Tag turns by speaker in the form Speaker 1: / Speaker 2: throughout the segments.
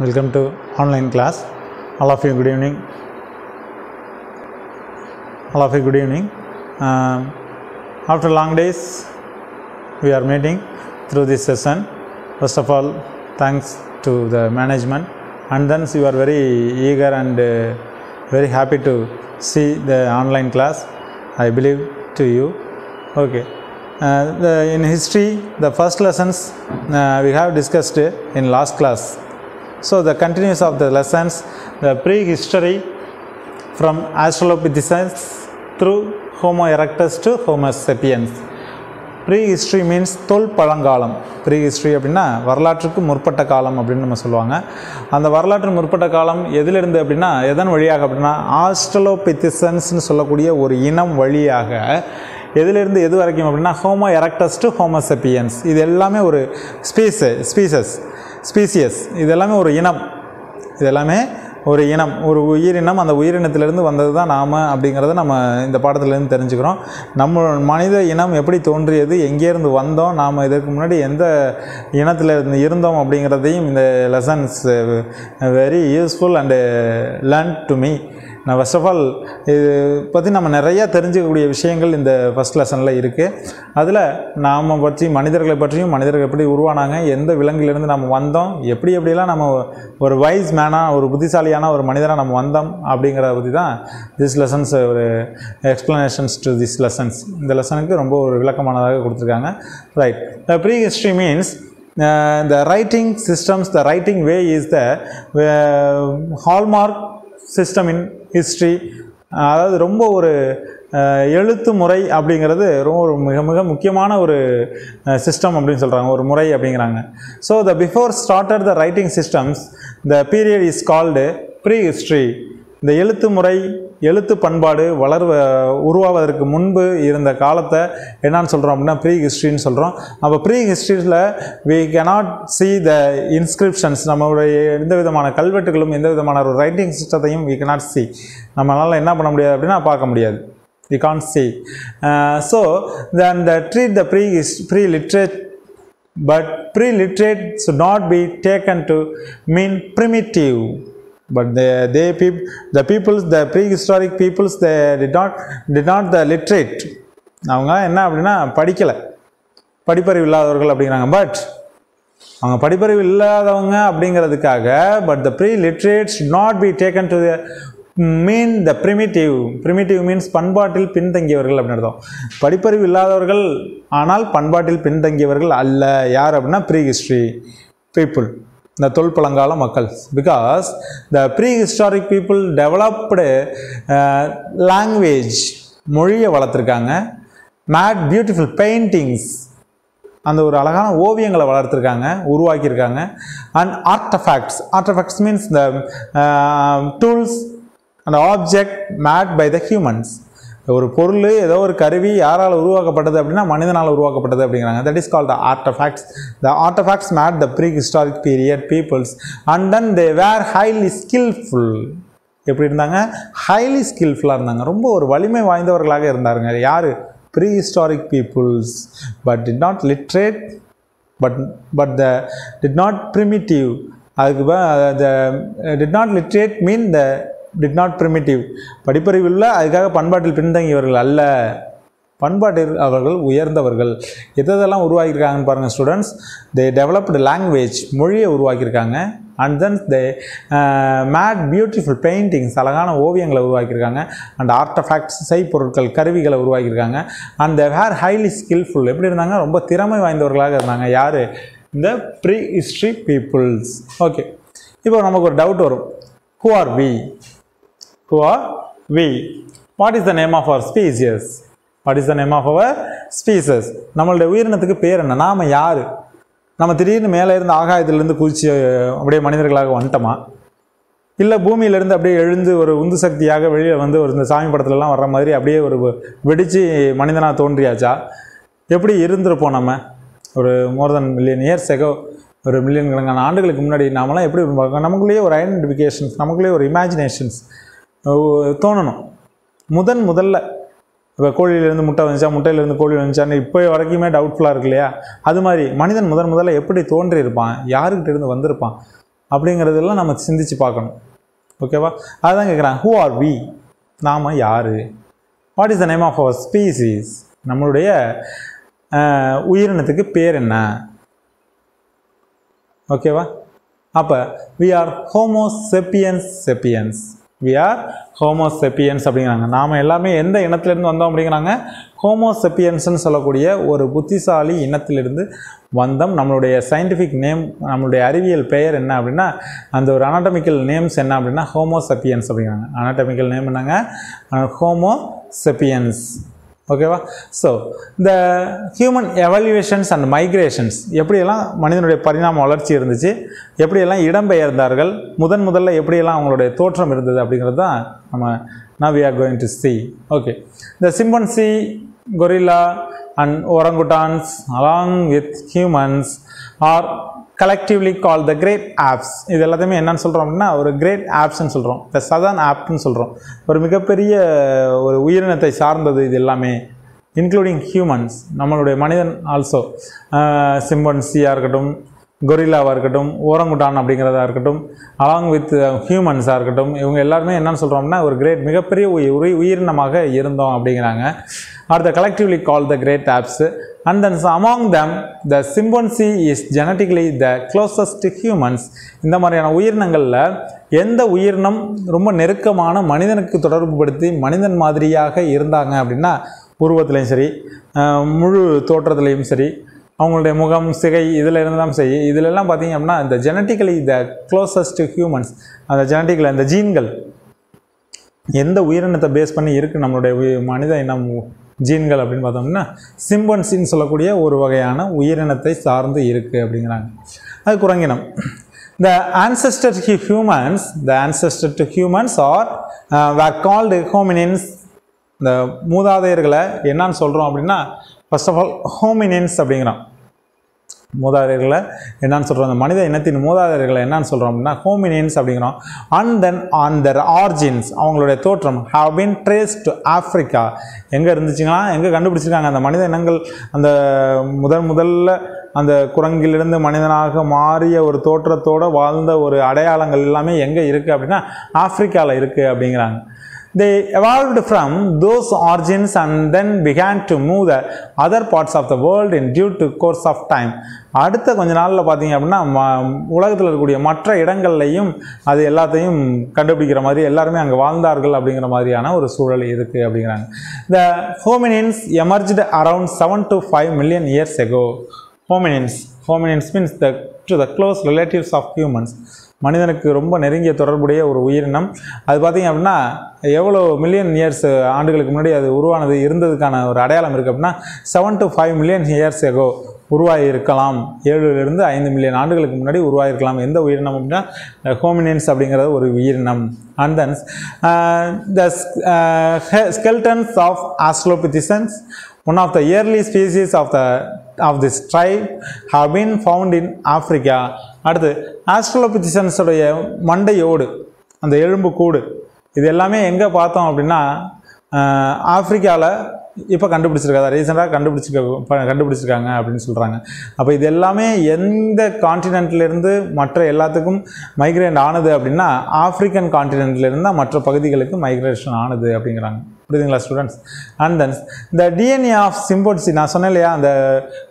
Speaker 1: Welcome to online class. All of you, good evening. All of you, good evening. Um, after long days, we are meeting through this session. First of all, thanks to the management, and then you are very eager and uh, very happy to see the online class. I believe to you. Okay. Uh, the, in history, the first lessons uh, we have discussed in last class. So, the continuous of the lessons, the prehistory from Australopithecus through Homo erectus to Homo sapiens. Prehistory means தொல் பழங்காலம் prehistory அப்படின்னா வரலாற்றுக்கு முற்பட்ட காலம் அப்படின்னு நம்ம சொல்லுவாங்க. அந்த வரலாற்று முற்பட்ட காலம் எதிலிருந்து அப்படின்னா எதன் வழியாக அப்படின்னா ஆஸ்ட்ரலோபித்திசன்ஸ்னு சொல்லக்கூடிய ஒரு இனம் வழியாக எதிலிருந்து எது வரைக்கும் அப்படின்னா ஹோமோ எரக்டஸ் டு ஹோமோசெப்பியன்ஸ் இது எல்லாமே ஒரு ஸ்பீஸ் ஸ்பீசஸ் ஸ்பீசியஸ் இது எல்லாமே ஒரு இனம். இது எல்லாமே ஒரு இனம். ஒரு உயிரினம் அந்த உயிரினத்திலேருந்து வந்தது தான் நாம் அப்படிங்கிறத நம்ம இந்த பாடத்துலேருந்து தெரிஞ்சுக்கிறோம். நம்ம மனித இனம் எப்படி தோன்றியது எங்கேருந்து வந்தோம் நாம் இதற்கு முன்னாடி எந்த இனத்தில் இருந்து இருந்தோம் அப்படிங்கிறதையும் இந்த lessons very useful and learn to me நான் ஃபஸ்ட் ஆஃப் ஆல் இது பற்றி நம்ம நிறையா தெரிஞ்சுக்கக்கூடிய விஷயங்கள் இந்த ஃபஸ்ட் லெசனில் இருக்குது அதில் நாம் பற்றி மனிதர்களை பற்றியும் மனிதர்கள் எப்படி உருவானாங்க எந்த விலங்கிலிருந்து நம்ம வந்தோம் எப்படி எப்படிலாம் நம்ம ஒரு வைஸ் மேனாக ஒரு புத்திசாலியான ஒரு மனிதராக நம்ம வந்தோம் அப்படிங்கிறத பற்றி தான் திஸ் லெசன்ஸ் ஒரு எக்ஸ்ப்ளனேஷன்ஸ் டு திஸ் லெசன்ஸ் இந்த லெசனுக்கு ரொம்ப ஒரு விளக்கமானதாக கொடுத்துருக்காங்க. Right the prehistory means the writing systems the writing way is the uh, hallmark system in history அதாவது ரொம்ப ஒரு எழுத்து முறை அப்படிங்கிறது ரொம்ப ஒரு மிக மிக முக்கியமான ஒரு சிஸ்டம் அப்படின்னு சொல்கிறாங்க ஒரு முறை அப்படிங்கிறாங்க. So the before started the writing systems the period is called prehistory இந்த எழுத்து முறை எழுத்து பண்பாடு வளர்வ உருவாவதற்கு முன்பு இருந்த காலத்தை என்னன்னு சொல்கிறோம் அப்படின்னா ப்ரீ ஹிஸ்ட்ரின்னு சொல்கிறோம் அப்போ ப்ரீ ஹிஸ்ட்ரியில் we cannot see the inscriptions நம்மளுடைய எந்த விதமான கல்வெட்டுகளும் எந்த விதமான ஒரு ரைட்டிங் சிஸ்டத்தையும் வி கெனாட் சி நம்மளால் என்ன பண்ண முடியாது அப்படின்னா பார்க்க முடியாது. We can see so then the treat the pre his preliterate but preliterate should not be taken to mean primitive but they, they peop- the peoples the prehistoric peoples they did not did not the literate. அவங்க என்ன அப்படின்னா படிக்கலை. படிப்பறிவு இல்லாதவர்கள் அப்படிங்கிறாங்க. But அவங்க படிப்பறிவு இல்லாதவங்க அப்படிங்கிறதுக்காக but the preliterate should not be taken to the mean the primitive primitive means பண்பாட்டில் பின்தங்கியவர்கள் அப்படின்னு அர்த்தம். படிப்பறிவு இல்லாதவர்கள் ஆனால் பண்பாட்டில் பின்தங்கியவர்கள் அல்ல. யார் அப்படின்னா ப்ரீ ஹிஸ்ட்ரி பீப்புள் இந்த தொல்பழங்கால மக்கள். Because the prehistoric people developed language மொழியை வளர்த்துருக்காங்க. மேட் பியூட்டிஃபுல் பெயிண்டிங்ஸ் அந்த ஒரு அழகான ஓவியங்களை வளர்த்துருக்காங்க உருவாக்கியிருக்காங்க. And artefacts artefacts means the tools and object made by the humans ஒரு பொருள் ஏதோ ஒரு கருவி யாரால் உருவாக்கப்பட்டது அப்படின்னா மனிதனால் உருவாக்கப்பட்டது அப்படிங்கிறாங்க. That is call the artefacts the artefacts made the prehistoric period peoples and then they were highly skilful எப்படி இருந்தாங்க? ஹைலி ஸ்கில்ஃபுல்லாக இருந்தாங்க. ரொம்ப ஒரு வலிமை வாய்ந்தவர்களாக இருந்தாருங்க. யார்? Prehistoric peoples but did not literate but but the did not primitive அதுக்கு the did not literate mean the did not primitive படிப்பறிவு அதுக்காக பண்பாட்டில் பின்தங்கியவர்கள் அல்ல. பண்பாட்டில் அவர்கள் உயர்ந்தவர்கள். எதெல்லாம் உருவாக்கியிருக்காங்கன்னு பாருங்கள் ஸ்டூடெண்ட்ஸ் தே டெவலப்டு லாங்குவேஜ் மொழியை உருவாக்கியிருக்காங்க. And then they made beautiful paintings அழகான ஓவியங்களை உருவாக்கியிருக்காங்க. அண்ட் ஆர்டஃபேக்ட்ஸ் செய்பொருட்கள் கருவிகளை உருவாக்கியிருக்காங்க. And they were highly skilful எப்படி இருந்தாங்க? ரொம்ப திறமை வாய்ந்தவர்களாக இருந்தாங்க. யார்? இந்த ப்ரீ ஹிஸ்ட்ரி பீப்புள்ஸ் ஓகே இப்போ நமக்கு ஒரு டவுட் வரும். Who are we who are we? What is the name of our species? What is the name of our species? நம்மளுடைய உயிரினத்துக்கு பேர் என்ன? நாம் யார்? நம்ம திடீர்னு மேலே இருந்து ஆகாயத்திலிருந்து குதிச்சு அப்படியே மனிதர்களாக வந்துட்டோமா? இல்லை பூமியிலேருந்து அப்படியே எழுந்து ஒரு உந்து சக்தியாக வெளியில் வந்து ஒரு இந்த சாமி படத்துலலாம் வர்ற மாதிரி அப்படியே ஒரு வெடித்து மனிதனாக தோன்றியாச்சா? எப்படி இருந்திருப்போம் நம்ம? ஒரு more than million years ago ஒரு மில்லியன் கணக்கான ஆண்டுகளுக்கு முன்னாடி நாமெல்லாம் எப்படி நமக்குள்ளேயே ஒரு ஐடென்டிஃபிகேஷன்ஸ் நமக்குள்ளேயே ஒரு இமேஜினேஷன்ஸ் தோணணும். முதன் முதல்ல இப்போ கோழியிலேருந்து முட்டை வந்துச்சா முட்டையிலேருந்து கோழி வந்துச்சான்னு இப்போ வரைக்குமே டவுட்ஃபுல்லாக இருக்கு இல்லையா? அது மாதிரி மனிதன் முதன் முதல்ல எப்படி தோன்றியிருப்பான் யாருக்கிட்ட இருந்து வந்திருப்பான் அப்படிங்கிறதெல்லாம் நம்ம சிந்திச்சு பார்க்கணும். ஓகேவா அதுதான் கேட்குறாங்க ஹூ ஆர் வி நாம் யார்? What is the name of our species நம்மளுடைய உயிரினத்துக்கு பேர் என்ன? ஓகேவா அப்போ we are Homo sapiens sapiens we are Homo sapiens அப்படிங்கிறாங்க. நாம் எல்லாமே எந்த இனத்திலிருந்து வந்தோம் அப்படிங்கிறாங்க? ஹோமோசெப்பியன்ஸ்னு சொல்லக்கூடிய ஒரு புத்திசாலி இனத்திலிருந்து வந்தோம். நம்மளுடைய சயின்டிஃபிக் நேம் நம்மளுடைய அறிவியல் பெயர் என்ன அப்படின்னா அந்த ஒரு அனாட்டமிக்கல் நேம்ஸ் என்ன அப்படின்னா ஹோமோசெப்பியன்ஸ் அப்படிங்கிறாங்க. அனாட்டமிக்கல் நேம் என்னங்க? ஹோமோசெப்பியன்ஸ் ஓகேவா ஸோ இந்த ஹியூமன் எவல்யூஷன்ஸ் அண்ட் மைக்ரேஷன்ஸ் எப்படியெல்லாம் மனிதனுடைய பரிணாம வளர்ச்சி இருந்துச்சு எப்படியெல்லாம் இடம்பெயர்ந்தார்கள் முதன் முதல்ல எப்படியெல்லாம் அவங்களுடைய தோற்றம் இருந்தது அப்படிங்கிறது தான் நம்ம now we are going to see okay இந்த chimpanzee gorilla and orangutans along with humans are collectively call the great apes இது எல்லாத்தையுமே என்னன்னு சொல்கிறோம் அப்படின்னா ஒரு கிரேட் ஆப்ஸ்ன்னு சொல்கிறோம் த சதன் ஆப்னு சொல்கிறோம் ஒரு மிகப்பெரிய ஒரு உயிரினத்தை சார்ந்தது இது எல்லாமே இன்க்ளூடிங் ஹியூமன்ஸ் நம்மளுடைய மனிதன் ஆல்சோ சிம்பன்சியாக இருக்கட்டும் கொரில்லாவாக இருக்கட்டும் ஓரங்குட்டான் அப்படிங்கிறதா இருக்கட்டும் அலாங் வித் ஹியூமன்ஸாக இருக்கட்டும் இவங்க எல்லாருமே என்னன்னு சொல்கிறோம்னா ஒரு கிரேட் மிகப்பெரிய உயி- உயிரினமாக இருந்தோம் அப்படிங்கிறாங்க. Are the collectively call the great apes and thence among them the chimpanzee is genetically the closest humans இந்த மாதிரியான உயிரினங்களில் எந்த உயிரினம் ரொம்ப நெருக்கமான மனிதனுக்கு தொடர்புபடுத்தி மனிதன் மாதிரியாக இருந்தாங்க அப்படின்னா உருவத்துலேயும் சரி முழு தோற்றத்துலேயும் சரி அவங்களுடைய முகம் சிகை இதில் இருந்தாலும் சரி இதிலெல்லாம் பார்த்தீங்க அப்படின்னா இந்த ஜெனட்டிக்கலி த க்ளோசஸ்ட் ஹியூமன்ஸ் அந்த ஜெனட்டிக்கில் இந்த ஜீன்கள் எந்த உயிரினத்தை பேஸ் பண்ணி இருக்குது நம்மளுடைய உயி- மனித இனம் ஜீன்கள் அப்படின்னு பார்த்தோம்னா சிம்பன்சின்னு சொல்லக்கூடிய ஒரு வகையான உயிரினத்தை சார்ந்து இருக்குது அப்படிங்கிறாங்க. அது குரங்கினம். The ancestor to humans the ancestor to humans are uh, called hominins இந்த மூதாதையர்களை என்னன்னு சொல்கிறோம் அப்படின்னா ஃபர்ஸ்ட் ஆஃப் ஆல் ஹோமினியன்ஸ் அப்படிங்கிறோம் மூதாதையர்களை என்னன்னு சொல்கிறோம் அந்த மனித இனத்தின் மூதாதையர்களை என்னன்னு சொல்கிறோம் அப்படின்னா ஹோமினியன்ஸ் அப்படிங்கிறோம் and then on their origins அவங்களுடைய தோற்றம் have been trace to Africa எங்கே இருந்துச்சுங்களா எங்கே கண்டுபிடிச்சிருக்காங்க? அந்த மனித இனங்கள் அந்த முதல் முதல்ல அந்த குரங்கிலிருந்து மனிதனாக மாறிய ஒரு தோற்றத்தோடு வாழ்ந்த ஒரு அடையாளங்கள் எல்லாமே எங்கே இருக்குது அப்படின்னா ஆஃப்ரிக்காவில் இருக்குது அப்படிங்கிறாங்க. They evolved from those origins and then began to move the other parts of the world in due to course of time அடுத்த கொஞ்ச நாளில் பார்த்தீங்க அப்படின்னா ம உலகத்தில் இருக்கக்கூடிய மற்ற இடங்கள்லையும் அது எல்லாத்தையும் கண்டுபிடிக்கிற மாதிரி எல்லாருமே அங்கே வாழ்ந்தார்கள் அப்படிங்கிற மாதிரியான ஒரு சூழல் இருக்குது அப்படிங்கிறாங்க. The hominins emerged around seven to five million years ago hominins hominins means the to the close relatives of humans மனிதனுக்கு ரொம்ப நெருங்கிய தொடர்புடைய ஒரு உயிரினம். அது பார்த்தீங்க அப்படின்னா எவ்வளோ மில்லியன் இயர்ஸ் ஆண்டுகளுக்கு முன்னாடி அது உருவானது இருந்ததுக்கான ஒரு அடையாளம் இருக்குது அப்படின்னா seven to five million years ago உருவாகி இருக்கலாம் ஏழுலேருந்து ஐந்து மில்லியன் ஆண்டுகளுக்கு முன்னாடி உருவாகிருக்கலாம் எந்த உயிரினம் அப்படின்னா ஹோமினின்ஸ் அப்படிங்கிறது ஒரு உயிரினம். And thence the skeletons of australopithecines one of the early species of the of this tribe have been found in Africa அடுத்து ஆஸ்ட்ரோலோபிதிசன்ஸுடைய மண்டையோடு அந்த எலும்பு கூடு இது எல்லாமே எங்கே பார்த்தோம் அப்படின்னா ஆஃப்ரிக்காவில் இப்போ கண்டுபிடிச்சிருக்காங்க. ரீசெண்டாக கண்டுபிடிச்சிருக்க கண்டுபிடிச்சிருக்காங்க அப்படின்னு சொல்கிறாங்க அப்போ இது எல்லாமே எந்த கான்டினென்ட்லேருந்து மற்ற எல்லாத்துக்கும் மைக்ரேட் ஆனது அப்படின்னா ஆப்ரிக்கன் கான்டினென்ட்லேருந்து தான் மற்ற பகுதிகளுக்கு மைக்ரேஷன் ஆனது அப்படிங்கிறாங்க. புரியுதுங்களா ஸ்டூடெண்ட்ஸ் அண்ட் தென் இந்த டிஎன்ஏ ஆஃப் சிம்போட்சி நான் சொன்னேன் இல்லையா அந்த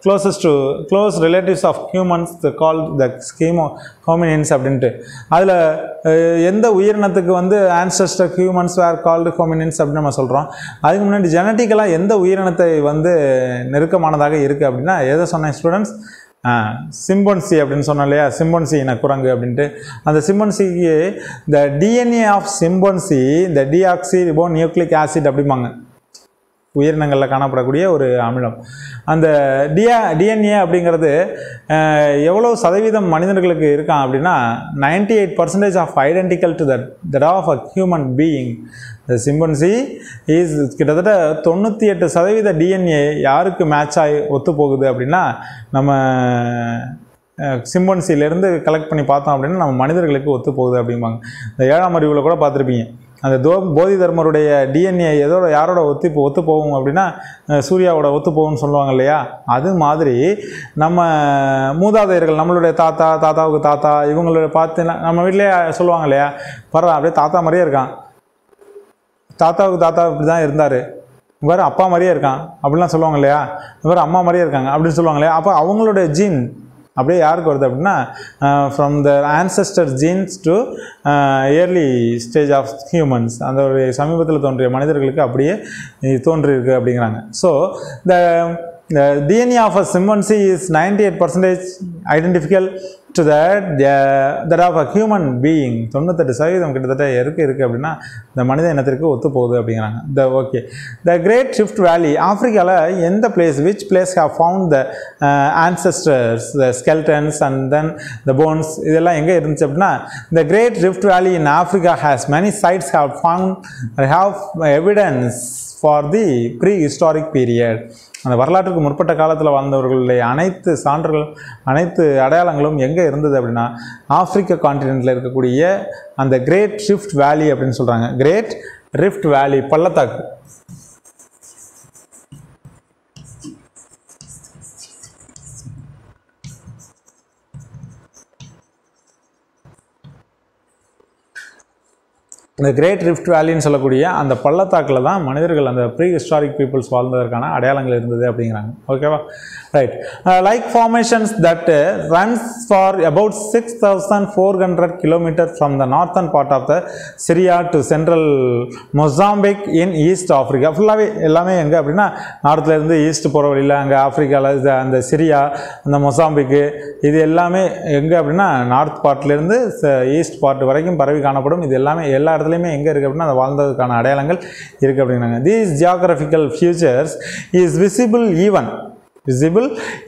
Speaker 1: closest to close relatives of humans the call the ஸ்கீமோ ஹோமினியன்ஸ் அப்படின்ட்டு. அதில் எந்த உயிரினத்துக்கு வந்து ancestor humans were called hominins அப்படின்னு நம்ம சொல்கிறோம் அதுக்கு முன்னாடி ஜெனட்டிக்கலாக எந்த உயிரினத்தை வந்து நெருக்கமானதாக இருக்குது அப்படின்னா எதை சொன்னேன் ஸ்டூடெண்ட்ஸ் சிம்பன்சி அப்படின்னு சொன்னோம் இல்லையா? சிம்பன்சி இனக்குரங்கு அப்படின்ட்டு. அந்த சிம்பன்சிக்கு இந்த டிஎன்ஏ ஆஃப் சிம்பன்சி இந்த டிஆக்சி ரிபோ நியூக்ளிக் ஆசிட் அப்படிம்பாங்க. உயிரினங்களில் காணப்படக்கூடிய ஒரு அமிலம். அந்த டிஆ டிஎன்ஏ அப்படிங்கிறது எவ்வளோ சதவீதம் மனிதர்களுக்கு இருக்கான் அப்படின்னா ninety eight percentage of identical to that that of a human being the chimpanzee is கிட்டத்தட்ட தொண்ணூற்றி எட்டு சதவீத டிஎன்ஏ யாருக்கு மேட்ச் ஆகி ஒத்து போகுது அப்படின்னா நம்ம சிம்பன்சிலேருந்து கலெக்ட் பண்ணி பார்த்தோம் அப்படின்னா நம்ம மனிதர்களுக்கு ஒத்து போகுது அப்படிம்பாங்க. இந்த ஏழாம் அறிவில் கூட பார்த்துருப்பீங்க. அந்த தோ போதி தர்மருடைய டிஎன்ஏ எதோட யாரோட ஒத்து ஒத்து போகும் அப்படின்னா சூர்யாவோட ஒத்து போகும்னு சொல்லுவாங்க இல்லையா? அது மாதிரி நம்ம மூதாதையர்கள் நம்மளுடைய தாத்தா தாத்தாவுக்கு தாத்தா இவங்களோட பார்த்து நம்ம வீட்டிலேயே சொல்லுவாங்க இல்லையா? பரவாயில்ல அப்படியே தாத்தா மாதிரியே இருக்கான். தாத்தாவுக்கு தாத்தா இப்படி தான் இருந்தார். இவர் அப்பா மாதிரியே இருக்கான். அப்படிலாம் சொல்லுவாங்க இல்லையா? இவர் அம்மா மாதிரியே இருக்காங்க. அப்படின்னு சொல்லுவாங்க இல்லையா? அப்போ அவங்களுடைய ஜீன் அப்படியே யாருக்கு வருது அப்படின்னா from the ancestor genes to early stage of humans அந்த ஒரு சமீபத்தில் தோன்றிய மனிதர்களுக்கு அப்படியே தோன்றியிருக்கு அப்படிங்கிறாங்க. So the the DNA of a chimpanzee is 98 percentage identical to that that of a human being. தொண்ணூத்தெட்டு சதவீதம் கிட்டத்தட்ட இருக்கு இருக்கு அப்படின்னா இந்த மனித இனத்திற்கு ஒத்து போகுது அப்படிங்கிறாங்க. The okay the great shift valley ஆஃப்ரிக்காவில் எந்த place which place have found the ancestors the skeletons and then the bones இதெல்லாம் எங்கே இருந்துச்சு அப்படின்னா the great rift valley in Africa has many sites have found have evidence for the prehistoric period அந்த வரலாற்றுக்கு முற்பட்ட காலத்தில் வாழ்ந்தவர்களுடைய அனைத்து சான்றுகள் அனைத்து அடையாளங்களும் எங்கே இருந்தது அப்படின்னா ஆப்பிரிக்க காண்டினென்ட்டில் இருக்கக்கூடிய அந்த கிரேட் ஷிஃப்ட் வேலி அப்படின்னு சொல்கிறாங்க கிரேட் ரிஃப்ட் வேலி பள்ளத்தாக்கு. இந்த கிரேட் ரிஃப்ட் வேலின்னு சொல்லக்கூடிய அந்த பள்ளத்தாக்கில் தான் மனிதர்கள் அந்த ப்ரீ ஹிஸ்டாரிக் பீப்புள்ஸ் வாழ்ந்ததற்கான அடையாளங்கள் இருந்தது அப்படிங்கிறாங்க. ஓகேவா right like formations that runs for about six thousand four hundred kilometre from the northern part of the Syria to central Mozambique in East Africa ஃபுல்லாகவே எல்லாமே எங்கே அப்படின்னா நார்த்லேருந்து ஈஸ்ட் போகிற வழியில் அங்கே ஆஃப்ரிக்காவில் அந்த சிரியா அந்த மொசாம்பிக்கு இது எல்லாமே எங்கே அப்படின்னா நார்த் பார்ட்லேருந்து ஈஸ்ட் பார்ட் வரைக்கும் பரவி காணப்படும். இது எல்லாமே எல்லா இடத்துலையுமே எங்கே இருக்குது அப்படின்னா அது வாழ்ந்ததுக்கான அடையாளங்கள் இருக்குது அப்படிங்கிறாங்க these geographical features is visible even visible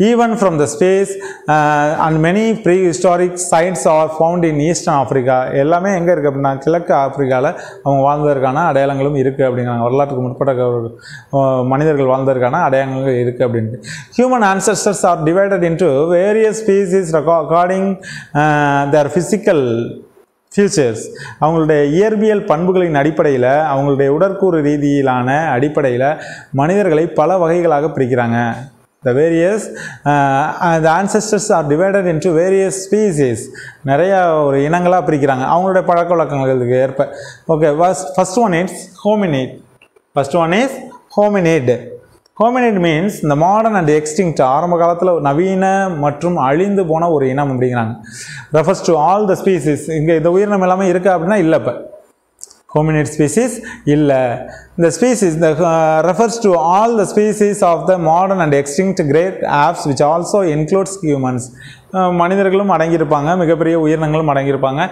Speaker 1: even from the space uh, and many prehistoric sites are found in eastern africa. எல்லாமே எங்கே இருக்குது அப்படின்னா கிழக்கு ஆப்பிரிக்காவில் அவங்க வாழ்ந்ததற்கான அடையாளங்களும் இருக்குது அப்படிங்கிறாங்க. வரலாற்றுக்கு முற்பட்ட மனிதர்கள் வாழ்ந்ததற்கான அடையாளங்கள் இருக்குது அப்படின்ட்டு. Human ancestors are divided into various species according uh, their physical features அவங்களுடைய இயற்பியல் பண்புகளின் அடிப்படையில் அவங்களுடைய உடற்கூறு ரீதியிலான அடிப்படையில் மனிதர்களை பல வகைகளாக பிரிக்கிறாங்க. The various uh, the ancestors are divided into various species. ஒரு இனங்களாக பிரிக்கிறாங்க. அவங்களுடைய பழக்க வழக்கங்களுக்கு ஏற்ப. Okay first first one it's hominid first one is hominid hominid means இந்த மாடர்ன் அண்ட் எக்ஸ்டிங்க்ட் ஆரம்ப காலத்தில் நவீன மற்றும் அழிந்து போன ஒரு இனம் அப்படிங்கிறாங்க. Refers to all the species இங்கே இந்த உயிரினம் எல்லாமே இருக்கா அப்படின்னா இல்லை இப்போ. hominid species இல்லை the species the uh, refers to all the species of the modern and extinct great apes which also includes humans அஹ் மனிதர்களும் அடங்கியிருப்பாங்க மிகப்பெரிய உயிரினங்களும் அடங்கியிருப்பாங்க.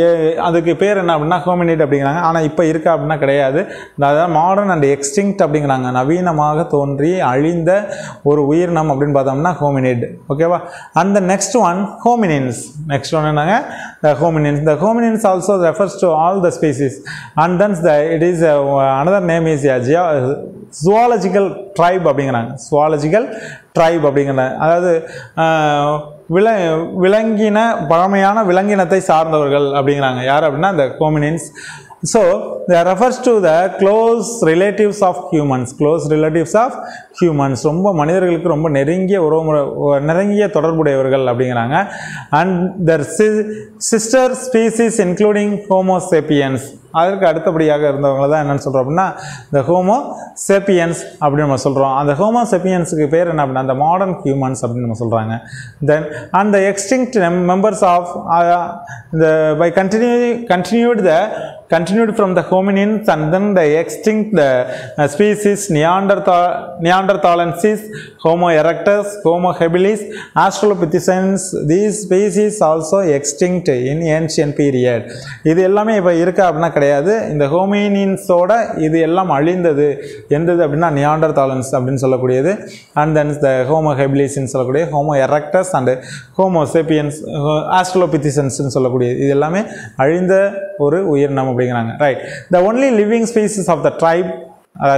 Speaker 1: ஏ- அதுக்கு பேர் என்ன அப்படின்னா ஹோமினிட் அப்படிங்கிறாங்க. ஆனால் இப்போ இருக்கா அப்படின்னா கிடையாது. அதாவது மாடர்ன் அண்ட் எக்ஸ்டிங்க்ட் அப்படிங்கிறாங்க. நவீனமாக தோன்றி அழிந்த ஒரு உயிரினம் அப்படின்னு பார்த்தோம்னா ஹோமினிட். ஓகேவா அந்த next one hominins next one என்னங்க? The hominins the hominins also refers to all the species and thence the it is another name is Zia zoological tribe அப்படிங்கிறாங்க. Zoological ட்ரைப் அப்படிங்கிறாங்க அதாவது வில விலங்கின பழமையான விலங்கினத்தை சார்ந்தவர்கள் அப்படிங்கிறாங்க. யார் அப்படின்னா இந்த hominins so the refers to the close relatives of humans close relatives of humans ரொம்ப மனிதர்களுக்கு ரொம்ப நெருங்கிய உறவுமுறை நெருங்கிய தொடர்புடையவர்கள் அப்படிங்கிறாங்க. And their sister species including Homo sapiens அதற்கு அடுத்தபடியாக இருந்தவங்க தான் என்னென்னு சொல்கிறோம் அப்படின்னா இந்த ஹோமோ சேப்பியன்ஸ் அப்படின்னு நம்ம சொல்கிறோம் அந்த ஹோமோ சேப்பியன்ஸுக்கு பேர் என்ன அப்படின்னா அந்த மாடர்ன் ஹியூமன்ஸ் அப்படின்னு நம்ம சொல்கிறாங்க then and the extinct members of இந்த by continue continue the the from the the hominins and then the extinct the uh, species Neanderthal Neanderthalensis Homo erectus Homo habilis Australopithecines these species also extinct in ancient period. இது எல்லாமே இப்போ இருக்கா அப்படின்னா கிடையாது. இந்த ஹோமினின்ஸோட இது எல்லாம் அழிந்தது. எந்தது அப்படின்னா நியாண்டர்தாலன்ஸ் அப்படின்னு சொல்லக்கூடியது. அண்ட் தென் த ஹோமோ ஹெபிலிஸ்ன்னு சொல்லக்கூடிய Homo erectus and Homo sapiens ஆஸ்ட்ரோலோபித்திசன்ஸ்னு சொல்லக்கூடியது. இது எல்லாமே அழிந்த ஒரு உயிரினம் அப்படிங்கிறாங்க. Right the only living species of the tribe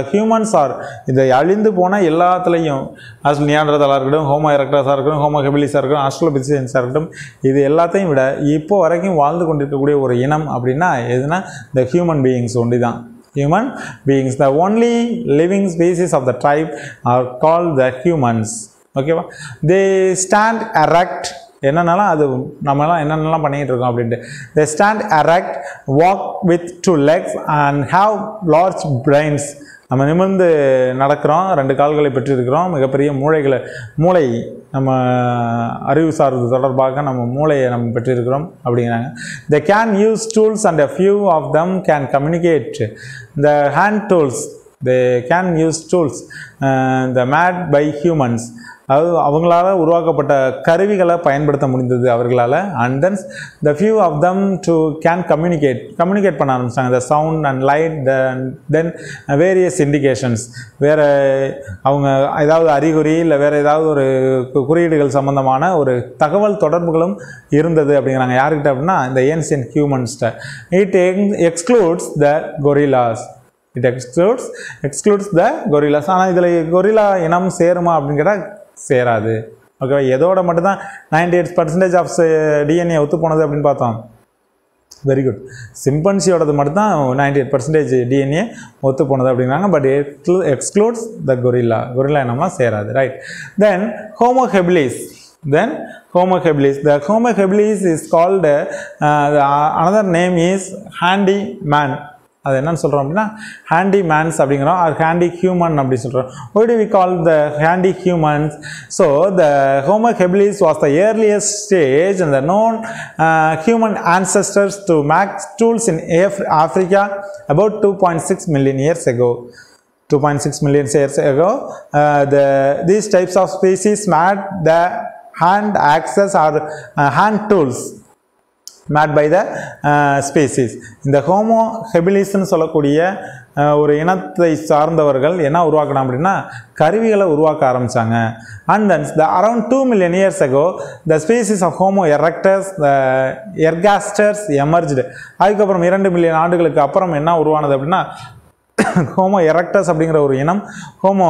Speaker 1: humans are இந்த அழிந்து போனால் எல்லாத்துலேயும் அஸ் நியாண்டரதலாக இருக்கட்டும் ஹோமோ எரக்டாஸாக இருக்கட்டும் ஹோமோ ஹெபிலிஸாக இருக்கட்டும் ஆஸ்ட்ரோபிசியன்ஸாக இருக்கட்டும் இது எல்லாத்தையும் விட இப்போ வரைக்கும் வாழ்ந்து கொண்டிருக்கக்கூடிய ஒரு இனம் அப்படின்னா எதுனா த ஹியூமன் பீயிங்ஸ் ஒண்டி தான் human beings the only living species of the tribe are call the humans ஓகேவா தே ஸ்டாண்ட் அரக்ட் என்னென்னலாம் அது நம்மலாம் என்னென்னலாம் பண்ணிகிட்டு இருக்கோம் அப்படின்ட்டு. They stand erect walk with two legs and have large brains நம்ம நிமிர்ந்து நடக்கிறோம் ரெண்டு கால்களை பெற்றிருக்கிறோம். மிகப்பெரிய மூளைகளை மூளை நம்ம அறிவு சார்ந்து தொடர்பாக நம்ம மூளையை நம்ம பெற்றிருக்கிறோம் அப்படிங்கிறாங்க. The can use tools and a few of them can communicate the hand tools they can use tools the made by humans அது அதாவது அவங்களால உருவாக்கப்பட்ட கருவிகளை பயன்படுத்த முடிந்தது அவர்களால். And thence the few of them to can communicate communicate பண்ண ஆரம்பிச்சாங்க the sound and light the then various indications வேறு அவங்க ஏதாவது அறிகுறி இல்லை வேறு ஏதாவது ஒரு கு- குறியீடுகள் சம்மந்தமான ஒரு தகவல் தொடர்புகளும் இருந்தது அப்படிங்கிறாங்க. யாருக்கிட்ட அப்படின்னா இந்த ancient ஹியூமன்ஸ்ட it excludes the gorillas it excludes excludes the gorillas ஆனால் இதில் கொரிலா இனம் சேருமா அப்படின்னு கேட்டால் சேராது. ஓகேவா எதோட மட்டும்தான் ninety eight percentage of DNA ஒத்து போனது அப்படின்னு பார்த்தோம். வெரி குட் சிம்பன்சியோடது மட்டும்தான் நைன்டி எயிட் பர்சன்டேஜ் டிஎன்ஏ ஒத்து போனது அப்படிங்கிறாங்க. But excludes the gorilla gorilla என்னமா சேராது right then Homo habilis then Homo habilis the Homo habilis is called another name is handy man another name is handy man அது என்னன்னு சொல்கிறோம் அப்படின்னா handy mens அப்படிங்கிறோம் ஆர் ஹேண்டி ஹியூமன் அப்படி சொல்கிறோம் why do we call the handy humans so the homo habilis was the earliest stage and the known uh, human ancestors to make tools in Af- Africa about 2.6 million years ago. 2.6 million years ago, uh, the, these types of species made the hand axes or uh, hand tools made by the species இந்த Homo ஹெபிலிஸ்ன்னு சொல்லக்கூடிய uh, ஒரு இனத்தை சார்ந்தவர்கள் என்ன உருவாக்கணும் அப்படின்னா கருவிகளை உருவாக்க ஆரம்பித்தாங்க and then the around two million years ago the species of Homo erectus the ergasters emerged அதுக்கப்புறம் இரண்டு மில்லியன் ஆண்டுகளுக்கு அப்புறம் என்ன உருவானது அப்படின்னா ஹோமோ எரக்டர்ஸ் அப்படிங்கிற ஒரு இனம் ஹோமோ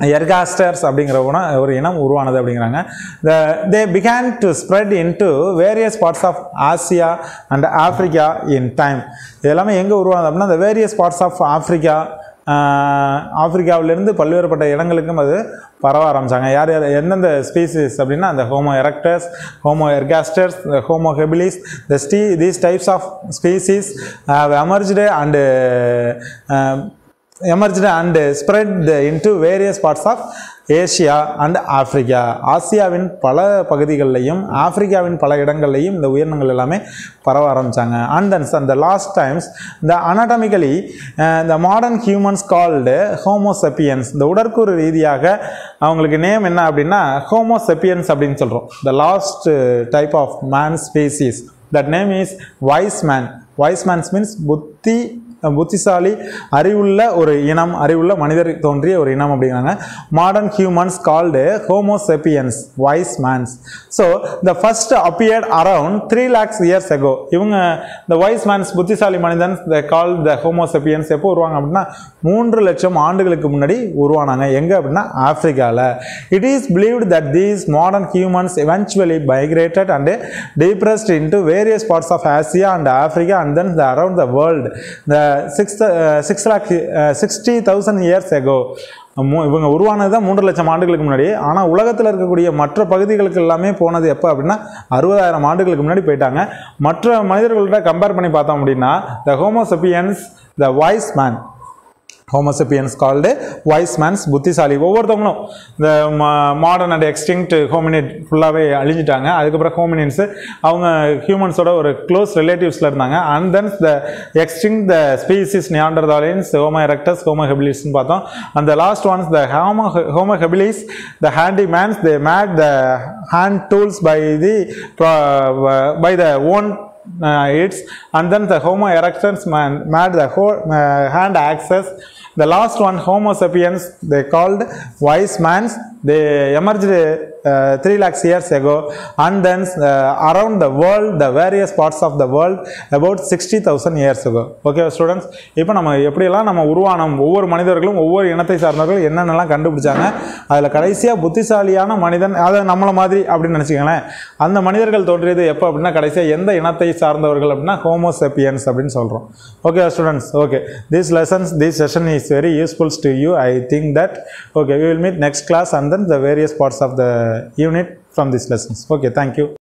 Speaker 1: எர்காஸ்டர்ஸ் அப்படிங்கிற உண ஒரு இனம் உருவானது அப்படிங்கிறாங்க. The they began to spread into various parts of Asia and Africa in time இது எல்லாமே எங்கே உருவானது அப்படின்னா இந்த வேரியஸ் பார்ட்ஸ் ஆஃப் ஆஃப்ரிக்கா ஆப்பிரிக்காவிலேருந்து பல்வேறுபட்ட இடங்களுக்கும் அது பரவ ஆரம்பிச்சாங்க. யார் யார் எந்தெந்த ஸ்பீசிஸ் அப்படின்னா அந்த Homo erectus Homo ergasters Homo habilis the ஸ்டீ these types of species emerged and emerged and spread into various parts of Asia and Africa ஆசியாவின் பல பகுதிகளிலையும் ஆப்பிரிக்காவின் பல இடங்கள்லையும் இந்த உயிரினங்கள் எல்லாமே பரவ ஆரம்பித்தாங்க அண்ட் தென்ஸ் அந்த லாஸ்ட் டைம்ஸ் இந்த அனாட்டமிக்கலி இந்த modern humans called Homo sapiens இந்த உடற்கூறு ரீதியாக அவங்களுக்கு நேம் என்ன அப்படின்னா ஹோமோசெப்பியன்ஸ் அப்படின்னு சொல்கிறோம் the last type of man species that name is wise man wise mans means புத்தி புத்திசாலி அறிவுள்ள ஒரு இனம் அறிவுள்ள மனிதர் தோன்றிய ஒரு இனம் அப்படிங்கிறாங்க. Modern humans called Homo sapiens wise mans so the first appeared around three lakhs years ago இவங்க இந்த வைஸ் மேன்ஸ் புத்திசாலி மனிதன்ஸ் த கால் த ஹோமோசெப்பியன்ஸ் எப்போ உருவாங்க அப்படின்னா மூன்று லட்சம் ஆண்டுகளுக்கு முன்னாடி உருவானாங்க. எங்கே அப்படின்னா ஆஃப்ரிக்காவில் it is believed that these modern humans eventually migrated and depressed into various parts of Asia and Africa and then the around the world the six six lakh sixty thousand years ago இவங்க உருவானது தான் மூன்று லட்சம் ஆண்டுகளுக்கு முன்னாடி. ஆனால் உலகத்தில் இருக்கக்கூடிய மற்ற பகுதிகளுக்கு எல்லாமே போனது எப்போ அப்படின்னா அறுபதாயிரம் ஆண்டுகளுக்கு முன்னாடி போயிட்டாங்க. மற்ற மனிதர்கள்கிட்ட கம்பேர் பண்ணி பார்த்தோம் அப்படின்னா the Homo sapiens the wise man Homo sapiens called wise mans புத்திசாலி ஒவ்வொருத்தவங்களும் இந்த மாடர்ன் அண்ட் எக்ஸ்டிங்க்ட் ஹோமினிட் ஃபுல்லாகவே அழிஞ்சிட்டாங்க. அதுக்கப்புறம் ஹோமினின்ஸு அவங்க ஹியூமன்ஸோட ஒரு க்ளோஸ் ரிலேட்டிவ்ஸில் இருந்தாங்க. And thence the extinct the species Neanderthals Homo erectus Homo ஹெபிலிஸ்ன்னு பார்த்தோம். அந்த last ones the Homo Homo habilis the handy mans they made the hand tools by the by the own uh, its and then the homo erectus man made the whole uh, hand the last one homo sapiens they called wise mans. They emerged three lakhs years ago and then uh, the uh, the the the various of the the about sixty thousand years ago. Okay students? இப்போ நம்ம எப்படியெல்லாம் நம்ம உருவானம் ஒவ்வொரு மனிதர்களும் ஒவ்வொரு இனத்தை சார்ந்தவர்கள் என்னென்னலாம் கண்டுபிடிச்சாங்க அதில் கடைசியாக புத்திசாலியான மனிதன் அதை நம்மளை மாதிரி அப்படின்னு நினச்சிக்கங்களேன். அந்த மனிதர்கள் தோன்றியது எப்போ அப்படின்னா கடைசியாக எந்த இனத்தை சார்ந்தவர்கள் அப்படின்னா ஹோமோசெப்பியன்ஸ் அப்படின்னு சொல்கிறோம் okay students okay this lessons this session is very useful to you I think that okay we will meet next class and then the various parts of the Uh, unit from these lessons. Okay thank you